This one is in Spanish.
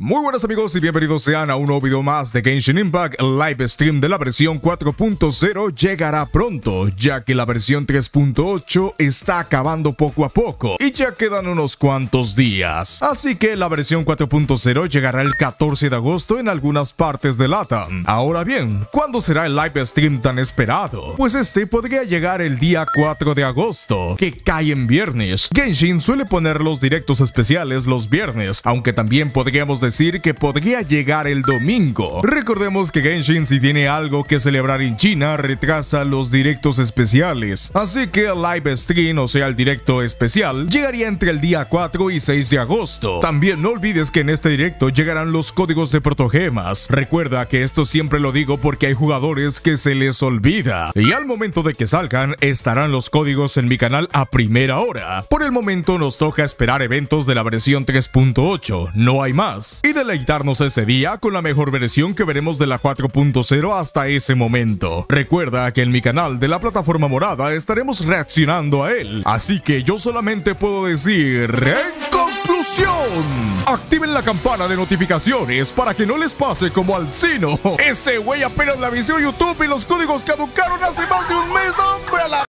Muy buenas amigos y bienvenidos sean a un nuevo video más de Genshin Impact. El live stream de la versión 4.0 llegará pronto, ya que la versión 3.8 está acabando poco a poco y ya quedan unos cuantos días. Así que la versión 4.0 llegará el 14 de agosto en algunas partes de LATAM. Ahora bien, ¿cuándo será el live stream tan esperado? Pues este podría llegar el día 4 de agosto, que cae en viernes. Genshin suele poner los directos especiales los viernes, aunque también podríamos decir que podría llegar el domingo. Recordemos que Genshin si tiene algo que celebrar en China retrasa los directos especiales, así que el live stream, o sea el directo especial, llegaría entre el día 4 y 6 de agosto. También no olvides que en este directo llegarán los códigos de protogemas. Recuerda que esto siempre lo digo porque hay jugadores que se les olvida. Y al momento de que salgan, estarán los códigos en mi canal a primera hora. Por el momento nos toca esperar eventos de la versión 3.8, no hay más y deleitarnos ese día con la mejor versión que veremos de la 4.0 hasta ese momento. Recuerda que en mi canal de la plataforma morada estaremos reaccionando a él, así que yo solamente puedo decir... ¡En conclusión! Activen la campana de notificaciones para que no les pase como al Cino. Ese güey apenas la avisó YouTube y los códigos caducaron hace más de un mes, ¡No, hombre, a la...